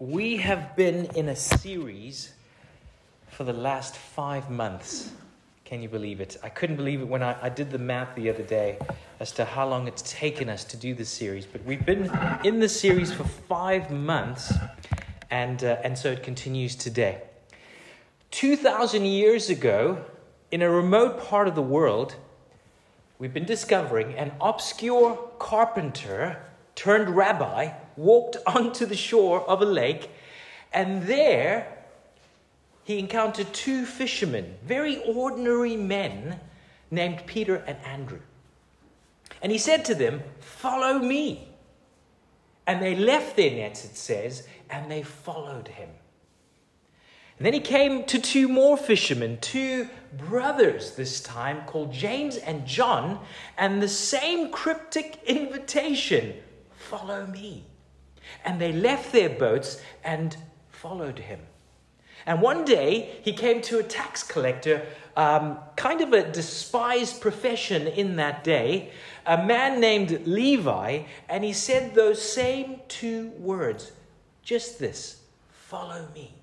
We have been in a series for the last five months. Can you believe it? I couldn't believe it when I, I did the math the other day as to how long it's taken us to do this series. But we've been in the series for five months, and, uh, and so it continues today. 2,000 years ago, in a remote part of the world, we've been discovering an obscure carpenter turned rabbi walked onto the shore of a lake, and there he encountered two fishermen, very ordinary men named Peter and Andrew. And he said to them, Follow me. And they left their nets, it says, and they followed him. And then he came to two more fishermen, two brothers this time, called James and John, and the same cryptic invitation Follow me. And they left their boats and followed him. And one day he came to a tax collector, um, kind of a despised profession in that day, a man named Levi, and he said those same two words just this follow me.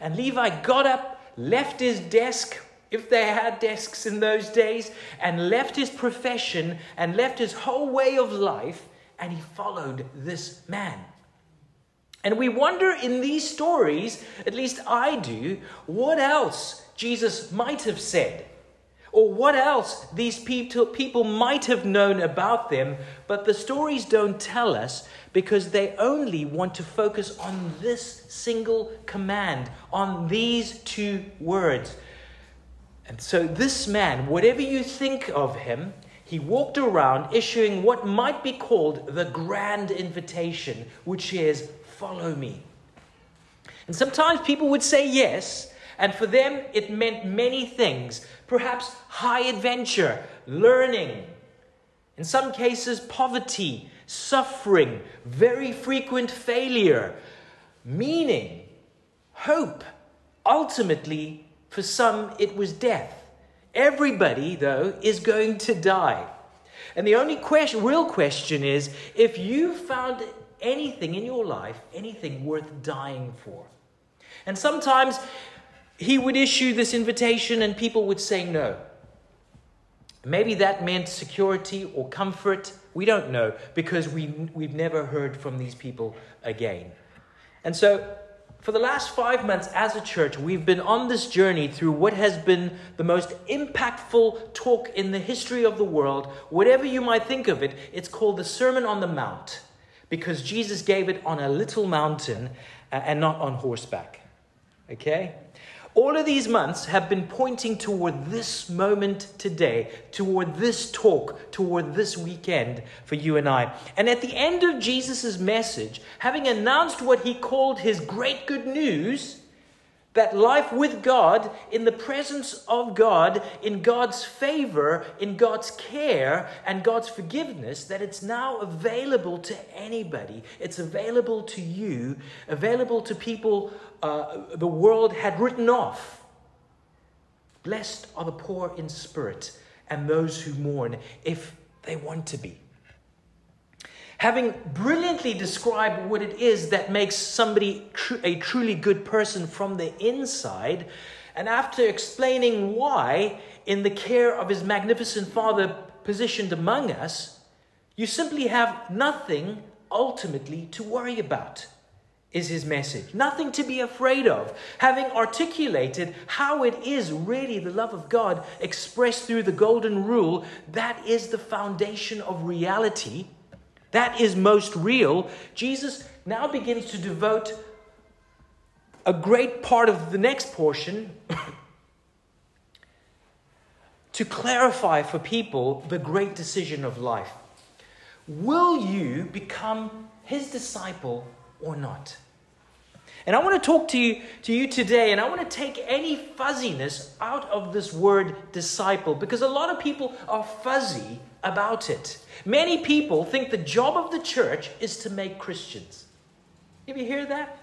And Levi got up, left his desk, if they had desks in those days, and left his profession and left his whole way of life and he followed this man. And we wonder in these stories, at least I do, what else Jesus might have said, or what else these people, might have known about them, but the stories don't tell us because they only want to focus on this single command, on these two words. And so, this man, whatever you think of him, he walked around issuing what might be called the grand invitation, which is, Follow me. And sometimes people would say yes, and for them it meant many things perhaps high adventure, learning, in some cases, poverty, suffering, very frequent failure, meaning, hope. Ultimately, for some, it was death. Everybody, though, is going to die. And the only question, real question is if you found anything in your life, anything worth dying for. And sometimes he would issue this invitation and people would say no. Maybe that meant security or comfort. We don't know because we, we've never heard from these people again. And so for the last five months as a church, we've been on this journey through what has been the most impactful talk in the history of the world. Whatever you might think of it, it's called the Sermon on the Mount because Jesus gave it on a little mountain uh, and not on horseback. Okay? All of these months have been pointing toward this moment today, toward this talk, toward this weekend for you and I. And at the end of Jesus' message, having announced what he called his great good news, that life with God, in the presence of God, in God's favor, in God's care, and God's forgiveness, that it's now available to anybody. It's available to you, available to people uh, the world had written off. Blessed are the poor in spirit and those who mourn, if they want to be. Having brilliantly described what it is that makes somebody tr- a truly good person from the inside, and after explaining why, in the care of his magnificent Father positioned among us, you simply have nothing ultimately to worry about is his message. Nothing to be afraid of. Having articulated how it is really the love of God expressed through the golden rule, that is the foundation of reality. That is most real. Jesus now begins to devote a great part of the next portion to clarify for people the great decision of life. Will you become his disciple or not? And I want to talk to you, to you today, and I want to take any fuzziness out of this word disciple because a lot of people are fuzzy about it. Many people think the job of the church is to make Christians. Have you hear that?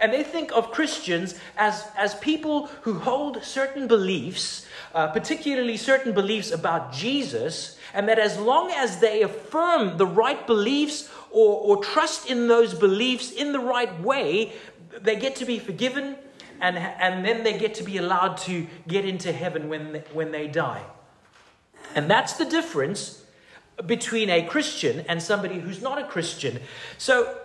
And they think of Christians as, as people who hold certain beliefs, uh, particularly certain beliefs about Jesus, and that as long as they affirm the right beliefs or, or trust in those beliefs in the right way, they get to be forgiven and, and then they get to be allowed to get into heaven when they, when they die. And that's the difference between a Christian and somebody who's not a Christian. So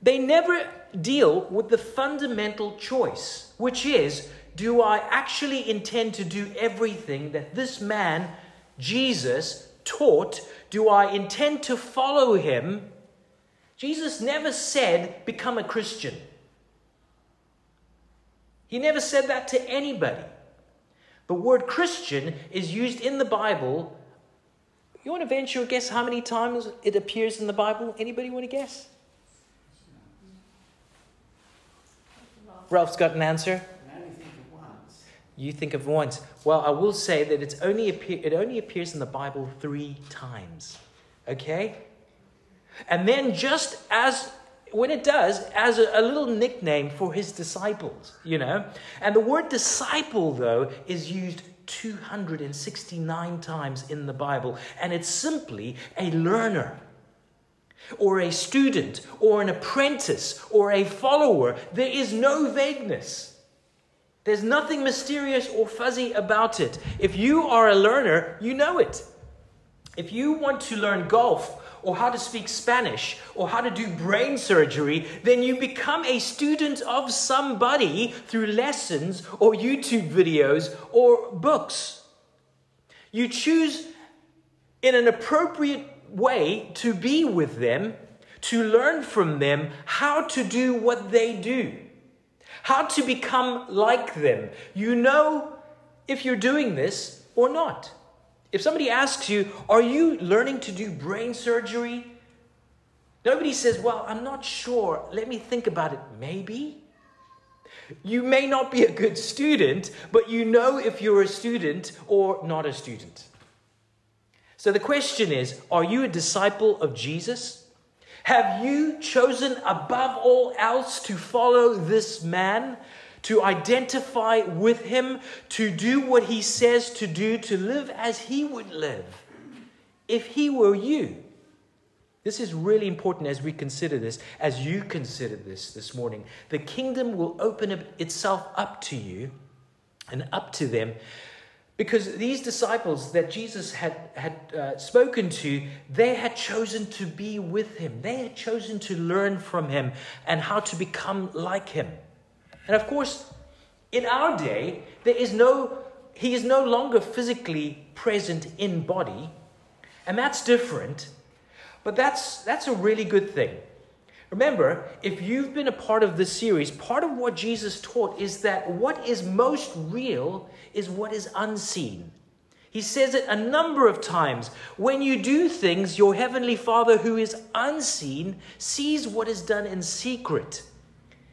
they never deal with the fundamental choice, which is do I actually intend to do everything that this man, Jesus, taught? Do I intend to follow him? Jesus never said, become a Christian. He never said that to anybody. The word Christian is used in the Bible. You want to venture a guess how many times it appears in the Bible? Anybody want to guess? Ralph's got an answer. You think of once. Well, I will say that it's only appear, it only appears in the Bible three times. Okay? And then just as when it does, as a, a, little nickname for his disciples, you know. And the word disciple, though, is used 269 times in the Bible, and it's simply a learner or a student or an apprentice or a follower. There is no vagueness. There's nothing mysterious or fuzzy about it. If you are a learner, you know it. If you want to learn golf or how to speak Spanish or how to do brain surgery, then you become a student of somebody through lessons or YouTube videos or books. You choose in an appropriate way to be with them, to learn from them how to do what they do, how to become like them. You know if you're doing this or not. If somebody asks you, Are you learning to do brain surgery? Nobody says, Well, I'm not sure. Let me think about it. Maybe. You may not be a good student, but you know if you're a student or not a student. So the question is Are you a disciple of Jesus? Have you chosen above all else to follow this man, to identify with him, to do what he says to do, to live as he would live? If he were you, this is really important as we consider this, as you consider this this morning. The kingdom will open itself up to you and up to them because these disciples that Jesus had, had uh, spoken to, they had chosen to be with him. They had chosen to learn from him and how to become like him. And of course, in our day, there is no, he is no longer physically present in body, and that's different. But that's, that's a really good thing. Remember, if you've been a part of this series, part of what Jesus taught is that what is most real is what is unseen. He says it a number of times. When you do things, your heavenly Father who is unseen sees what is done in secret.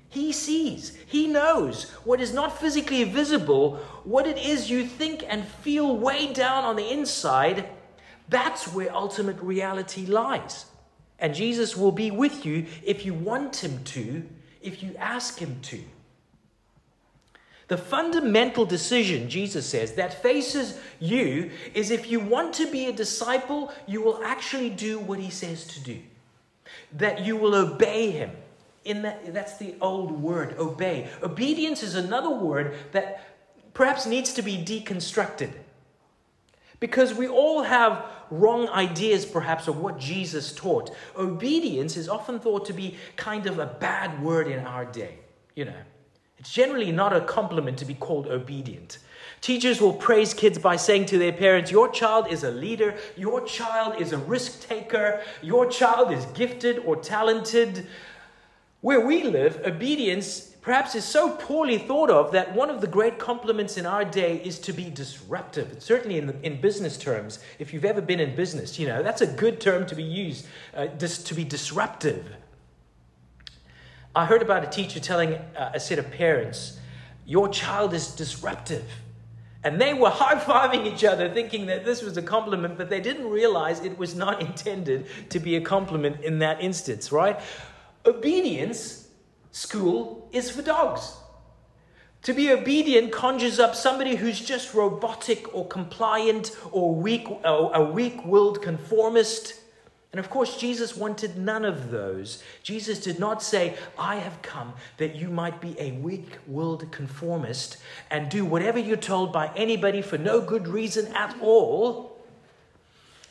He sees, He knows what is not physically visible, what it is you think and feel way down on the inside. That's where ultimate reality lies. And Jesus will be with you if you want Him to, if you ask Him to. The fundamental decision, Jesus says, that faces you is if you want to be a disciple, you will actually do what He says to do. That you will obey Him. In that, that's the old word, obey. Obedience is another word that perhaps needs to be deconstructed. Because we all have wrong ideas, perhaps, of what Jesus taught. Obedience is often thought to be kind of a bad word in our day. You know, it's generally not a compliment to be called obedient. Teachers will praise kids by saying to their parents, Your child is a leader, your child is a risk taker, your child is gifted or talented. Where we live, obedience perhaps is so poorly thought of that one of the great compliments in our day is to be disruptive. Certainly in, the, in business terms, if you've ever been in business, you know, that's a good term to be used, uh, dis, to be disruptive. I heard about a teacher telling uh, a set of parents, Your child is disruptive. And they were high fiving each other, thinking that this was a compliment, but they didn't realize it was not intended to be a compliment in that instance, right? Obedience school is for dogs. To be obedient conjures up somebody who's just robotic or compliant or weak, a weak willed conformist. And of course, Jesus wanted none of those. Jesus did not say, I have come that you might be a weak willed conformist and do whatever you're told by anybody for no good reason at all.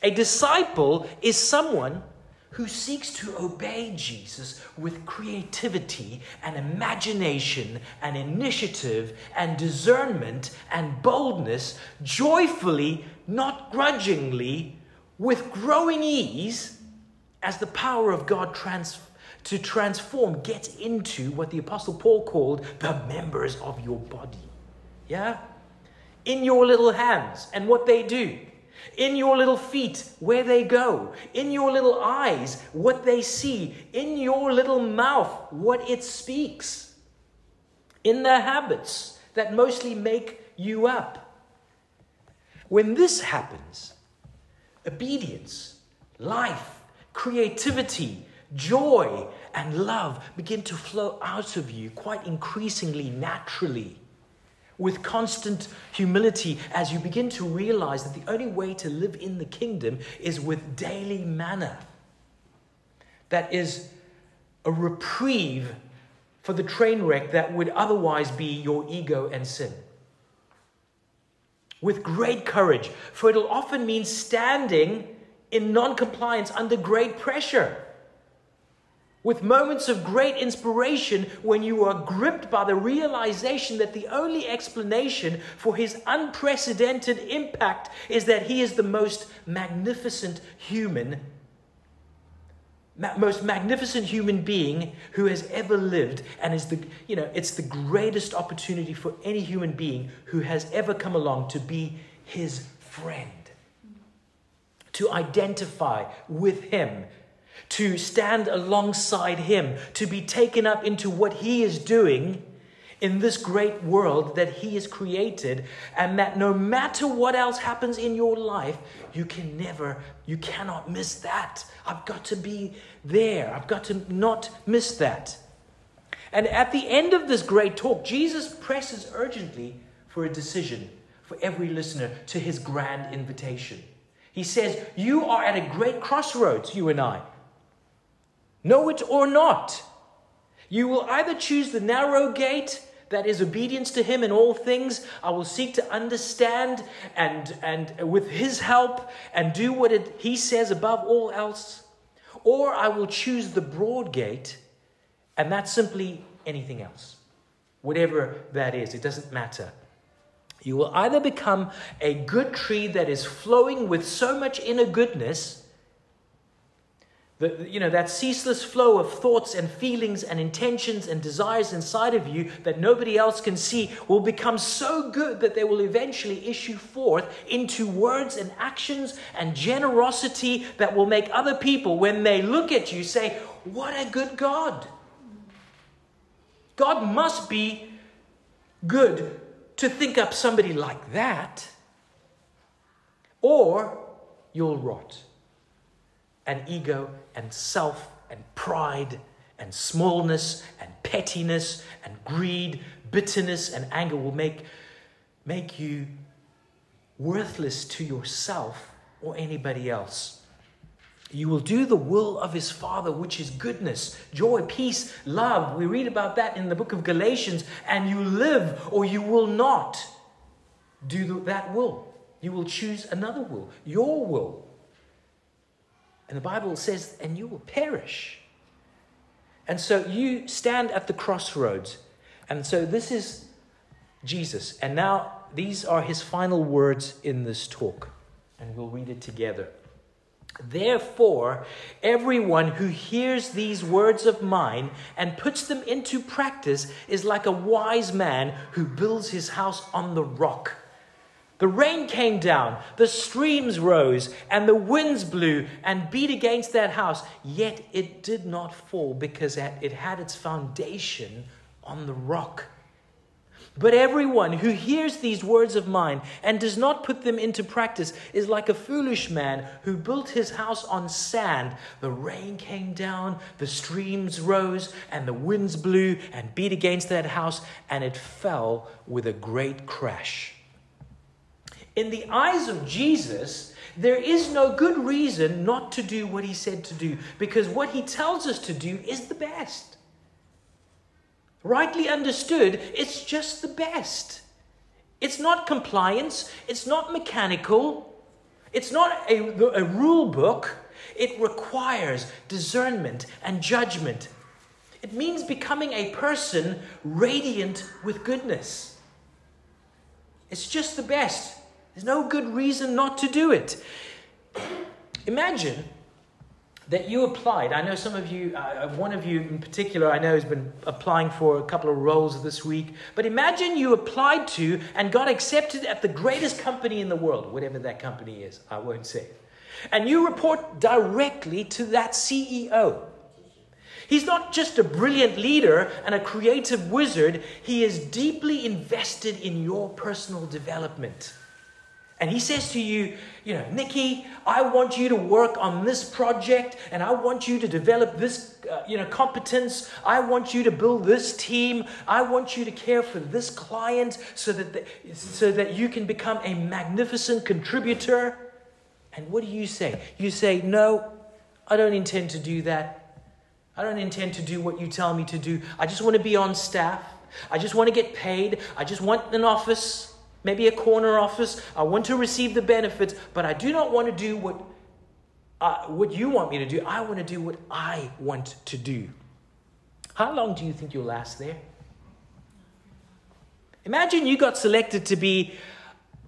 A disciple is someone who seeks to obey Jesus with creativity and imagination and initiative and discernment and boldness, joyfully, not grudgingly, with growing ease as the power of God trans- to transform gets into what the Apostle Paul called the members of your body. Yeah? In your little hands and what they do. In your little feet, where they go. In your little eyes, what they see. In your little mouth, what it speaks. In their habits that mostly make you up. When this happens, obedience, life, creativity, joy, and love begin to flow out of you quite increasingly naturally. With constant humility, as you begin to realize that the only way to live in the kingdom is with daily manna. That is a reprieve for the train wreck that would otherwise be your ego and sin with great courage, for it'll often mean standing in non compliance under great pressure. With moments of great inspiration when you are gripped by the realization that the only explanation for his unprecedented impact is that he is the most magnificent human most magnificent human being who has ever lived and is the you know it's the greatest opportunity for any human being who has ever come along to be his friend to identify with him to stand alongside him to be taken up into what he is doing in this great world that He has created, and that no matter what else happens in your life, you can never, you cannot miss that. I've got to be there. I've got to not miss that. And at the end of this great talk, Jesus presses urgently for a decision for every listener to his grand invitation. He says, You are at a great crossroads, you and I. Know it or not. You will either choose the narrow gate that is obedience to him in all things. I will seek to understand and, and with his help and do what it, he says above all else. Or I will choose the broad gate, and that's simply anything else. Whatever that is, it doesn't matter. You will either become a good tree that is flowing with so much inner goodness the, you know, that ceaseless flow of thoughts and feelings and intentions and desires inside of you that nobody else can see will become so good that they will eventually issue forth into words and actions and generosity that will make other people, when they look at you, say, What a good God! God must be good to think up somebody like that, or you'll rot and ego and self and pride and smallness and pettiness and greed, bitterness and anger will make, make you worthless to yourself or anybody else. You will do the will of his Father, which is goodness, joy, peace, love. We read about that in the book of Galatians. And you live or you will not do that will. You will choose another will, your will. And the Bible says, and you will perish. And so you stand at the crossroads. And so this is Jesus. And now these are his final words in this talk. And we'll read it together. Therefore, everyone who hears these words of mine and puts them into practice is like a wise man who builds his house on the rock. The rain came down, the streams rose, and the winds blew and beat against that house, yet it did not fall because it had its foundation on the rock. But everyone who hears these words of mine and does not put them into practice is like a foolish man who built his house on sand. The rain came down, the streams rose, and the winds blew and beat against that house, and it fell with a great crash. In the eyes of Jesus, there is no good reason not to do what he said to do because what he tells us to do is the best. Rightly understood, it's just the best. It's not compliance, it's not mechanical, it's not a, a rule book. It requires discernment and judgment. It means becoming a person radiant with goodness. It's just the best. There's no good reason not to do it. Imagine that you applied. I know some of you, uh, uh, one of you in particular, I know has been applying for a couple of roles this week. But imagine you applied to and got accepted at the greatest company in the world, whatever that company is, I won't say. And you report directly to that CEO. He's not just a brilliant leader and a creative wizard, he is deeply invested in your personal development. And he says to you, you know, Nikki, I want you to work on this project and I want you to develop this, uh, you know, competence. I want you to build this team. I want you to care for this client so that, the, so that you can become a magnificent contributor. And what do you say? You say, no, I don't intend to do that. I don't intend to do what you tell me to do. I just want to be on staff. I just want to get paid. I just want an office maybe a corner office. I want to receive the benefits, but I do not want to do what, uh, what you want me to do. I want to do what I want to do. How long do you think you'll last there? Imagine you got selected to be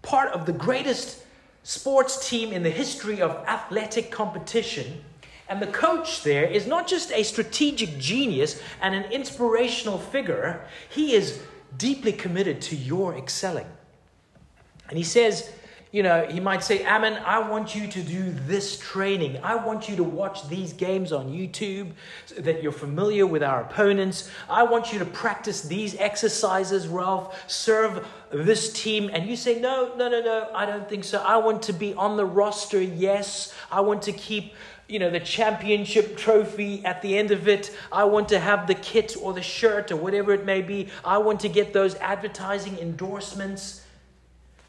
part of the greatest sports team in the history of athletic competition. And the coach there is not just a strategic genius and an inspirational figure, he is deeply committed to your excelling. And he says, you know, he might say, Ammon, I want you to do this training. I want you to watch these games on YouTube so that you're familiar with our opponents. I want you to practice these exercises, Ralph. Serve this team. And you say, no, no, no, no, I don't think so. I want to be on the roster, yes. I want to keep you know, the championship trophy at the end of it. I want to have the kit or the shirt or whatever it may be. I want to get those advertising endorsements.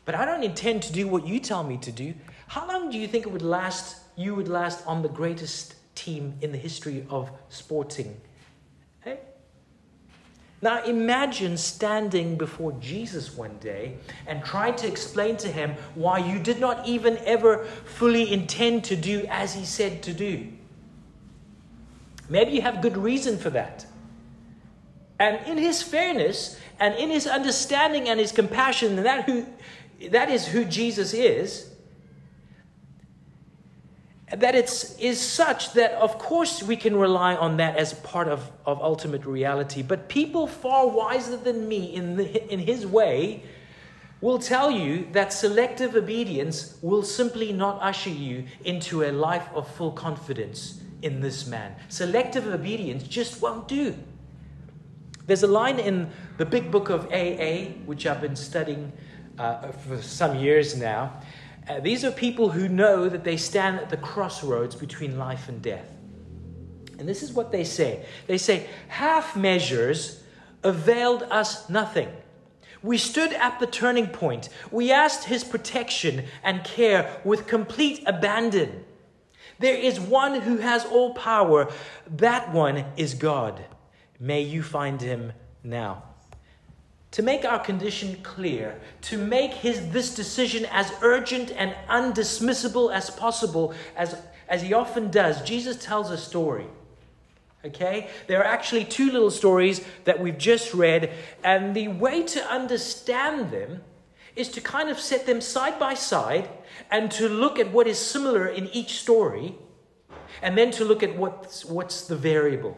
But I don't intend to do what you tell me to do. How long do you think it would last, you would last on the greatest team in the history of sporting? Hey? Now imagine standing before Jesus one day and trying to explain to him why you did not even ever fully intend to do as he said to do. Maybe you have good reason for that. And in his fairness and in his understanding and his compassion, that who that is who Jesus is, that it's is such that of course we can rely on that as part of, of ultimate reality. But people far wiser than me in, the, in his way will tell you that selective obedience will simply not usher you into a life of full confidence in this man. Selective obedience just won't do. There's a line in the big book of AA, which I've been studying uh, for some years now. Uh, these are people who know that they stand at the crossroads between life and death. And this is what they say they say, half measures availed us nothing. We stood at the turning point. We asked his protection and care with complete abandon. There is one who has all power. That one is God. May you find him now to make our condition clear, to make his, this decision as urgent and undismissible as possible, as, as he often does, Jesus tells a story. Okay? There are actually two little stories that we've just read, and the way to understand them is to kind of set them side by side and to look at what is similar in each story, and then to look at what's, what's the variable.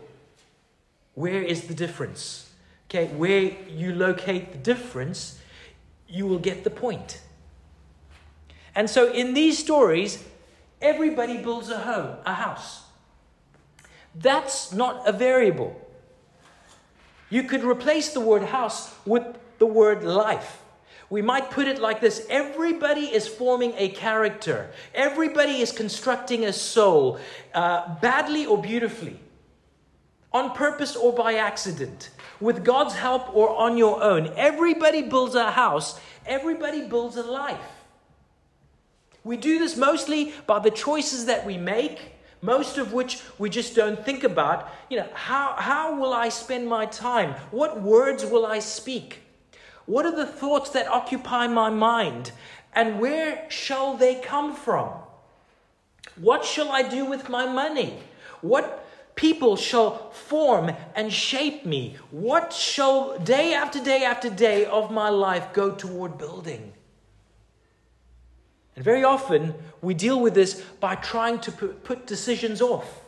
Where is the difference? Okay, where you locate the difference, you will get the point. And so in these stories, everybody builds a home, a house. That's not a variable. You could replace the word house with the word life. We might put it like this everybody is forming a character, everybody is constructing a soul, uh, badly or beautifully, on purpose or by accident with God's help or on your own. Everybody builds a house, everybody builds a life. We do this mostly by the choices that we make, most of which we just don't think about. You know, how, how will I spend my time? What words will I speak? What are the thoughts that occupy my mind? And where shall they come from? What shall I do with my money? What people shall form and shape me? What shall day after day after day of my life go toward building? And very often we deal with this by trying to put decisions off.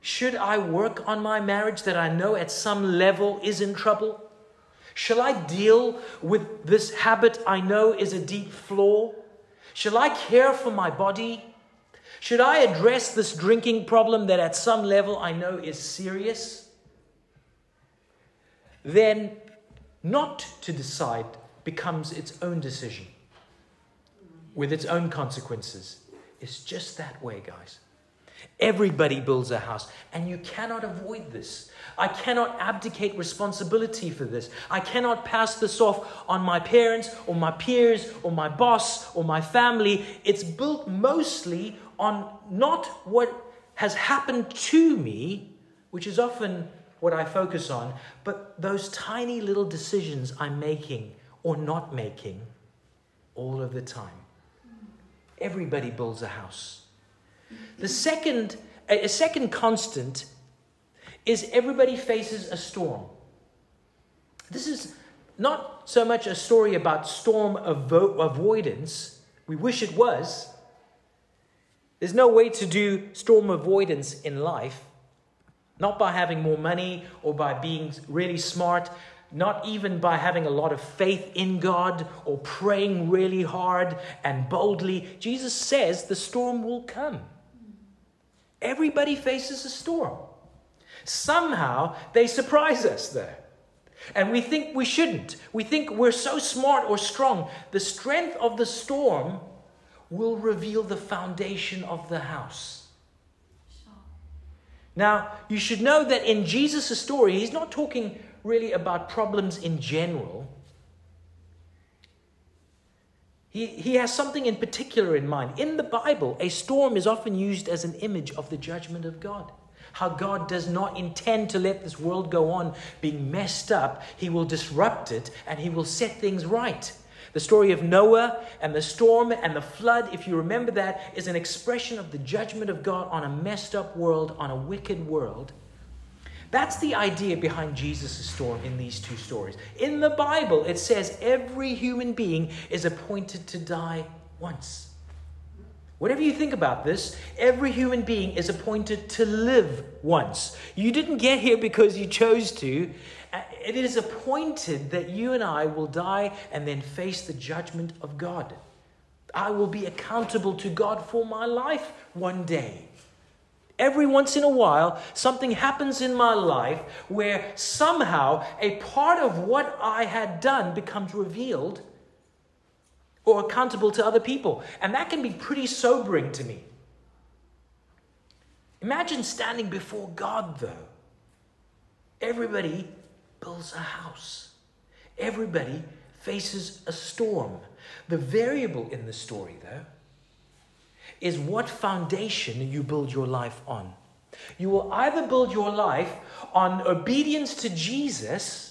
Should I work on my marriage that I know at some level is in trouble? Shall I deal with this habit I know is a deep flaw? Shall I care for my body? Should I address this drinking problem that at some level I know is serious? Then, not to decide becomes its own decision with its own consequences. It's just that way, guys. Everybody builds a house, and you cannot avoid this. I cannot abdicate responsibility for this. I cannot pass this off on my parents or my peers or my boss or my family. It's built mostly on not what has happened to me, which is often what I focus on, but those tiny little decisions I'm making or not making all of the time. Everybody builds a house. The second, a second constant is everybody faces a storm. This is not so much a story about storm avo- avoidance. We wish it was. There's no way to do storm avoidance in life, not by having more money or by being really smart, not even by having a lot of faith in God or praying really hard and boldly. Jesus says the storm will come. Everybody faces a storm. Somehow they surprise us there. And we think we shouldn't. We think we're so smart or strong. The strength of the storm will reveal the foundation of the house. Now, you should know that in Jesus' story, he's not talking really about problems in general. He, he has something in particular in mind. In the Bible, a storm is often used as an image of the judgment of God. How God does not intend to let this world go on being messed up. He will disrupt it and He will set things right. The story of Noah and the storm and the flood, if you remember that, is an expression of the judgment of God on a messed up world, on a wicked world. That's the idea behind Jesus' storm in these two stories. In the Bible, it says every human being is appointed to die once. Whatever you think about this, every human being is appointed to live once. You didn't get here because you chose to. Uh, it is appointed that you and I will die and then face the judgment of God. I will be accountable to God for my life one day. Every once in a while, something happens in my life where somehow a part of what I had done becomes revealed or accountable to other people. And that can be pretty sobering to me. Imagine standing before God, though. Everybody builds a house, everybody faces a storm. The variable in the story, though, is what foundation you build your life on. You will either build your life on obedience to Jesus,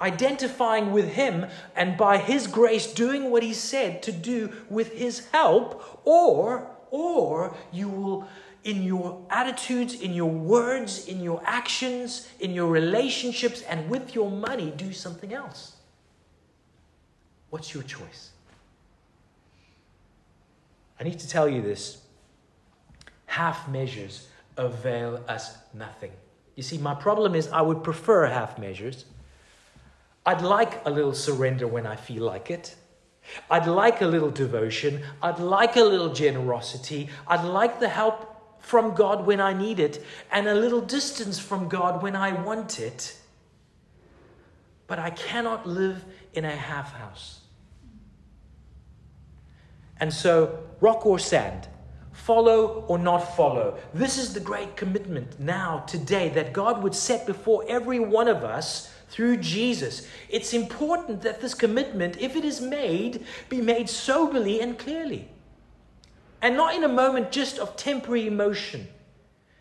identifying with Him, and by His grace doing what He said to do with His help, or, or you will, in your attitudes, in your words, in your actions, in your relationships, and with your money, do something else. What's your choice? I need to tell you this half measures avail us nothing. You see, my problem is I would prefer half measures. I'd like a little surrender when I feel like it. I'd like a little devotion. I'd like a little generosity. I'd like the help from God when I need it and a little distance from God when I want it. But I cannot live in a half house. And so, rock or sand, follow or not follow. This is the great commitment now, today, that God would set before every one of us through Jesus, it's important that this commitment, if it is made, be made soberly and clearly. And not in a moment just of temporary emotion.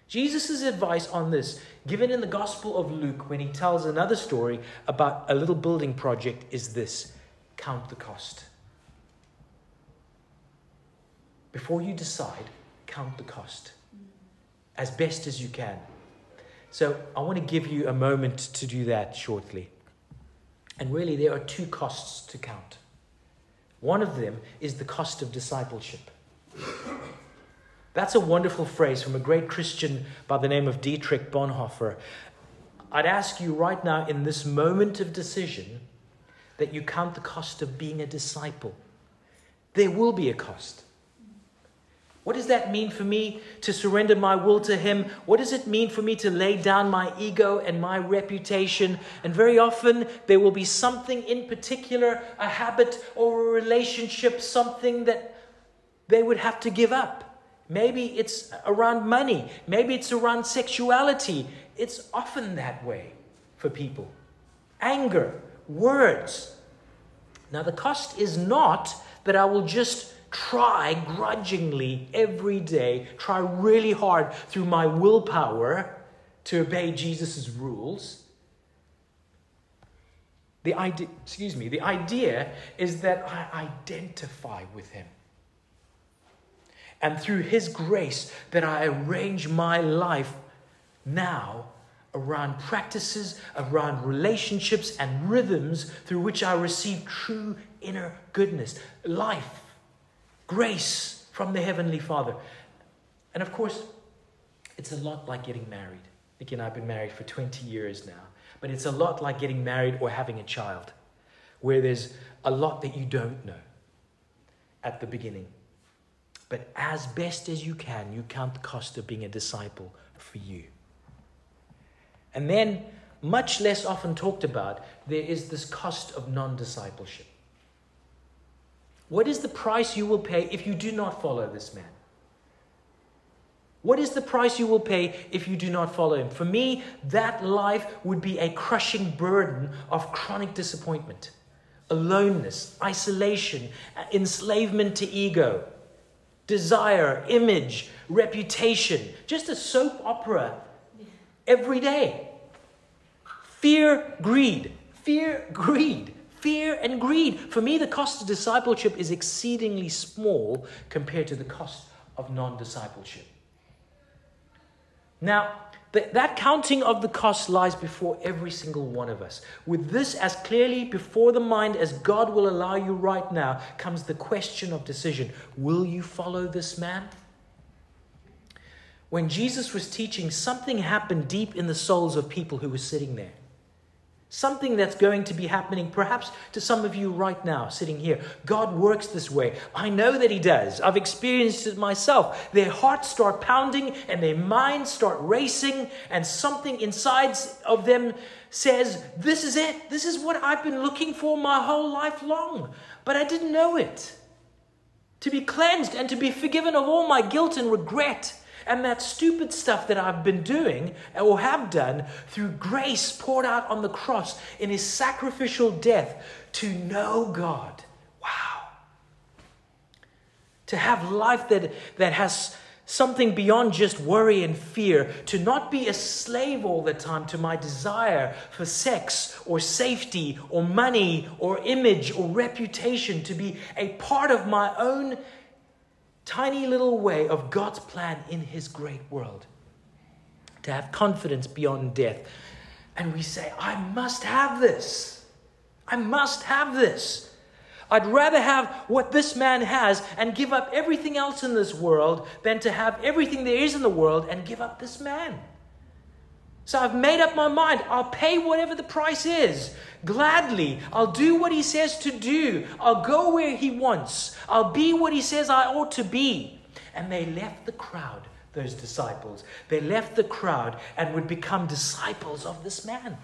Jesus' advice on this, given in the Gospel of Luke when he tells another story about a little building project, is this count the cost. Before you decide, count the cost as best as you can. So I want to give you a moment to do that shortly. And really, there are two costs to count. One of them is the cost of discipleship. That's a wonderful phrase from a great Christian by the name of Dietrich Bonhoeffer. I'd ask you right now, in this moment of decision, that you count the cost of being a disciple. There will be a cost. What does that mean for me to surrender my will to Him? What does it mean for me to lay down my ego and my reputation? And very often there will be something in particular, a habit or a relationship, something that they would have to give up. Maybe it's around money, maybe it's around sexuality. It's often that way for people. Anger, words. Now, the cost is not that I will just try grudgingly every day, try really hard through my willpower to obey Jesus' rules. The idea, excuse me, the idea is that I identify with him. And through his grace, that I arrange my life now around practices, around relationships and rhythms through which I receive true inner goodness, life grace from the Heavenly Father. And of course, it's a lot like getting married. Again, I've been married for 20 years now, but it's a lot like getting married or having a child, where there's a lot that you don't know at the beginning. But as best as you can, you count the cost of being a disciple for you. And then, much less often talked about, there is this cost of non discipleship. What is the price you will pay if you do not follow this man? What is the price you will pay if you do not follow him? For me, that life would be a crushing burden of chronic disappointment, aloneness, isolation, enslavement to ego, desire, image, reputation, just a soap opera every day. Fear, greed, fear, greed fear and greed. For me, the cost of discipleship is exceedingly small compared to the cost of non discipleship. Now, that counting of the cost lies before every single one of us. With this as clearly before the mind as God will allow you right now, comes the question of decision Will you follow this man? When Jesus was teaching, something happened deep in the souls of people who were sitting there. Something that's going to be happening perhaps to some of you right now sitting here. God works this way. I know that He does. I've experienced it myself. Their hearts start pounding and their minds start racing, and something inside of them says, This is it. This is what I've been looking for my whole life long. But I didn't know it. To be cleansed and to be forgiven of all my guilt and regret and that stupid stuff that I've been doing or have done through grace poured out on the cross in his sacrificial death to know God. Wow. To have life that, that has something beyond just worry and fear, to not be a slave all the time to my desire for sex or safety or money or image or reputation, to be a part of my own tiny little way of God's plan in His great world. To have confidence beyond death. And we say, I must have this. I must have this. I'd rather have what this man has and give up everything else in this world than to have everything there is in the world and give up this man. So I've made up my mind. I'll pay whatever the price is. Gladly. I'll do what he says to do. I'll go where he wants. I'll be what he says I ought to be. And they left the crowd, those disciples. They left the crowd and would become disciples of this man.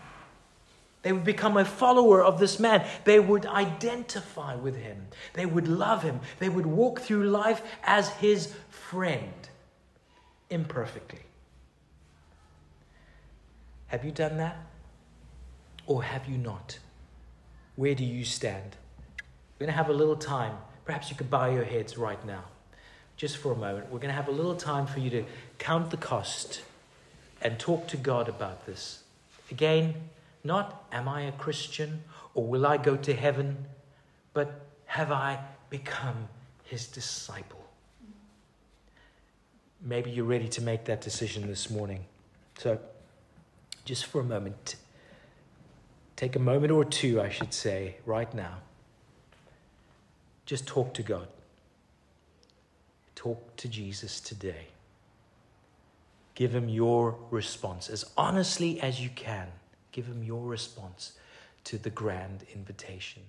They would become a follower of this man. They would identify with him. They would love him. They would walk through life as his friend, imperfectly. Have you done that? Or have you not? Where do you stand? We're going to have a little time. Perhaps you could bow your heads right now, just for a moment. We're going to have a little time for you to count the cost and talk to God about this. Again, not am I a Christian or will I go to heaven, but have I become his disciple? Maybe you're ready to make that decision this morning. So, just for a moment, take a moment or two, I should say, right now. Just talk to God. Talk to Jesus today. Give him your response as honestly as you can. Give him your response to the grand invitation.